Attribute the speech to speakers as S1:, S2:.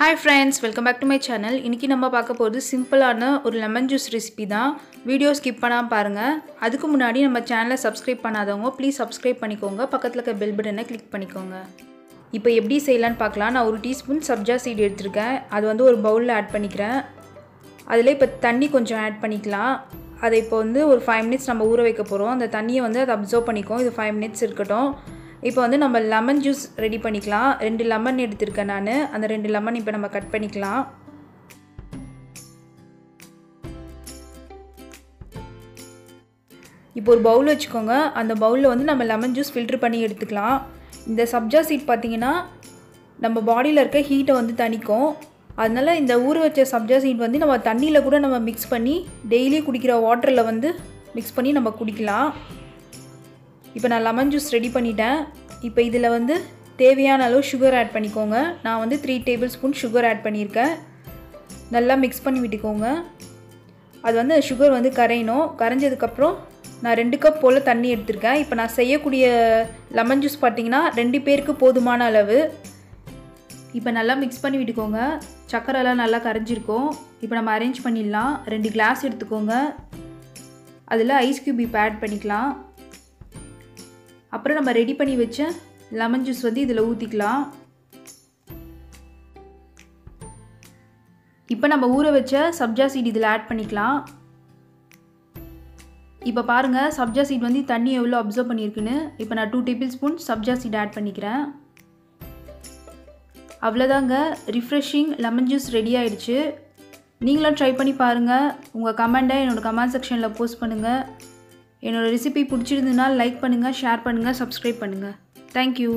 S1: Hi friends welcome back to my channel இன்றைக்கி நம்ம பார்க்க போகிறது சிம்பிளான ஒரு லெமன் ஜூஸ் ரெசிபி தான். வீடியோ ஸ்கிப் பண்ணாமல் பாருங்கள் அதுக்கு முன்னாடி நம்ம சேனலை சப்ஸ்கிரைப் பண்ணாதவங்க ப்ளீஸ் சப்ஸ்கிரைப் பண்ணிக்கோங்க. பக்கத்தில் இருக்க பெல் பட்டனை கிளிக் பண்ணிக்கோங்க. இப்போ எப்படி செய்யலான்னு பார்க்கலாம். நான் ஒரு டீஸ்பூன் சப்ஜா சீடு எடுத்திருக்கேன். அது வந்து ஒரு பவுலில் ஆட் பண்ணிக்கிறேன். அதில் இப்போ தண்ணி கொஞ்சம் ஆட் பண்ணிக்கலாம். அதை இப்போ வந்து ஒரு ஃபைவ் மினிட்ஸ் நம்ம ஊற வைக்க போகிறோம் அந்த தண்ணியை வந்து அதை அப்சர்வ் பண்ணிக்கும் இது ஃபைவ் மினிட்ஸ் இருக்கட்டும். இப்போ வந்து நம்ம லெமன் ஜூஸ் ரெடி பண்ணிக்கலாம். ரெண்டு லெமன் எடுத்திருக்கேன் நான். அந்த ரெண்டு லெமன் இப்போ நம்ம கட் பண்ணிக்கலாம். இப்போ ஒரு பவுல் வச்சுக்கோங்க. அந்த பவுலில் வந்து நம்ம லெமன் ஜூஸ் ஃபில்ட்ரு பண்ணி எடுத்துக்கலாம். இந்த சப்ஜா சீட் பார்த்திங்கன்னா நம்ம பாடியில் இருக்க ஹீட்டை வந்து தணிக்கும். அதனால் இந்த ஊற வச்ச சப்ஜா சீட் வந்து நம்ம தண்ணியில் கூட நம்ம மிக்ஸ் பண்ணி டெய்லி குடிக்கிற வாட்டரில் வந்து மிக்ஸ் பண்ணி நம்ம குடிக்கலாம். இப்போ நான் லெமன் ஜூஸ் ரெடி பண்ணிட்டேன். இப்போ இதில் வந்து தேவையான அளவு சுகர் ஆட் பண்ணிக்கோங்க. நான் வந்து three tablespoon sugar add பண்ணியிருக்கேன். நல்லா மிக்ஸ் பண்ணி விட்டுக்கோங்க. அது வந்து சுகர் வந்து கரையணும். கரைஞ்சதுக்கப்புறம் நான் ரெண்டு கப் போல் தண்ணி எடுத்திருக்கேன். இப்போ நான் செய்யக்கூடிய லெமன் ஜூஸ் பார்த்திங்கன்னா ரெண்டு பேருக்கு போதுமான அளவு. இப்போ நல்லா மிக்ஸ் பண்ணி விட்டுக்கோங்க. சக்கரைலாம் நல்லா கரைஞ்சிருக்கும். இப்போ நம்ம அரேஞ்ச் பண்ணிடலாம். ரெண்டு கிளாஸ் எடுத்துக்கோங்க. அதில் ஐஸ் க்யூப் இப்போ ஆட் பண்ணிக்கலாம். அப்புறம் நம்ம ரெடி பண்ணி வச்ச லெமன் ஜூஸ் வந்து இதில் ஊற்றிக்கலாம் இப்போ நம்ம ஊற வச்ச சப்ஜா சீட் இதில் ஆட் பண்ணிக்கலாம். இப்போ பாருங்கள் சப்ஜா சீட் வந்து தண்ணி எவ்வளோ அப்சர்வ் பண்ணியிருக்குன்னு இப்போ நான் two tablespoon sabja seed add பண்ணிக்கிறேன். அவ்வளோதாங்க ரிஃப்ரெஷிங் லெமன் ஜூஸ் ரெடி ஆயிடுச்சு. நீங்களும் ட்ரை பண்ணி பாருங்கள் உங்கள் கமெண்ட்டை என்னோடய கமெண்ட் செக்ஷனில் போஸ்ட் பண்ணுங்கள் என்னோடய ரெசிபி பிடிச்சிருந்ததுனால் லைக் பண்ணுங்கள் ஷேர் பண்ணுங்கள் சப்ஸ்கிரைப் பண்ணுங்கள் தேங்க்யூ